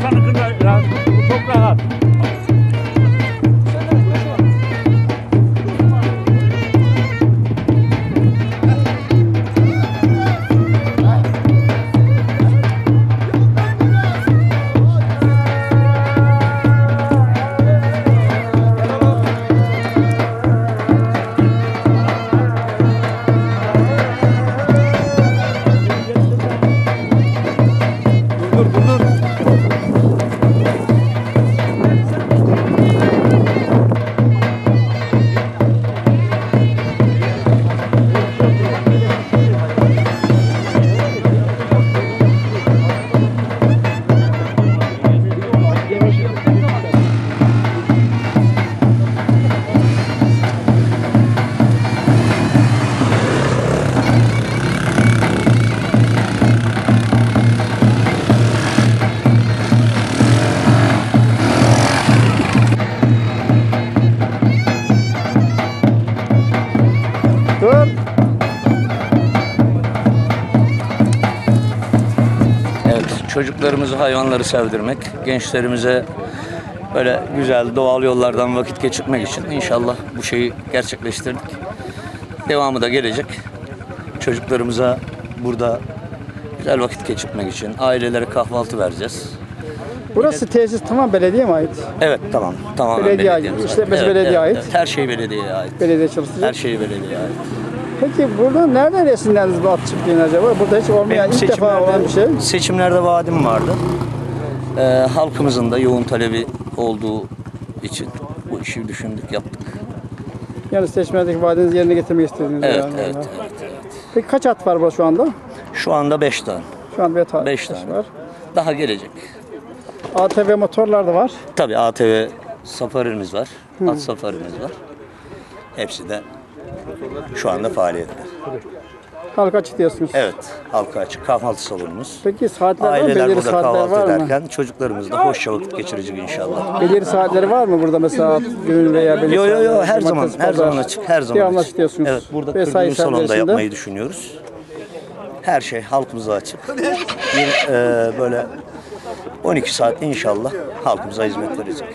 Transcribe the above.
trying to Dur. Evet, çocuklarımızı hayvanları sevdirmek, gençlerimize böyle güzel doğal yollardan vakit geçirmek için inşallah bu şeyi gerçekleştirdik. Devamı da gelecek. Çocuklarımıza burada güzel vakit geçirmek için ailelere kahvaltı vereceğiz. Burası tesis tamam belediye mi ait? Evet tamam, tamamen Belediye ait, işletmesi Evet, belediye evet, ait. evet. Her şey belediyeye ait. Belediye çalışacak. Her şey belediyeye ait. Peki burada nereden esinlendiniz bu at çiftliğine acaba? Burada hiç olmayan Benim ilk defa olan bir şey. Seçimlerde vaadim vardı. Ee, halkımızın da yoğun talebi olduğu için bu işi düşündük, yaptık. Yani seçmendeki vaadinizi yerine getirmek istediniz. Evet, yani. evet, evet, evet. Peki kaç at var burada şu anda? Şu anda 5 tane. Şu an bir at Beş tane. var. Daha gelecek. ATV motorlar da var. Tabii ATV safarimiz var, at safarimiz var. Hepsi de şu anda faaliyette. Halka açık diyorsunuz. Evet, halka açık kahvaltı salonumuz. Peki saatler var mı? Aileler Belirli burada saatler kahvaltı var mı? ederken çocuklarımız da hoşça vakit geçirecek inşallah. Belirli saatleri var mı burada mesela gün veya belirli Yo yo yo saatler, her zaman cumartesi, her pazar? zaman açık her zaman Devamlı açık. açık diyorsunuz. Evet burada Mesai kırgın salonda saatleri içinde. yapmayı düşünüyoruz. Her şey halkımıza açık. Bir, e, böyle 12 saat inşallah halkımıza hizmet verecek.